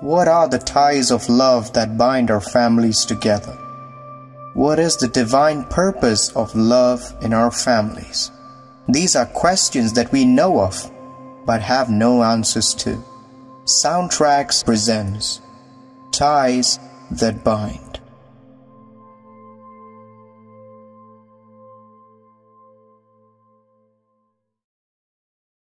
What are the ties of love that bind our families together? What is the divine purpose of love in our families? These are questions that we know of, but have no answers to. Sountracks presents Ties That Bind.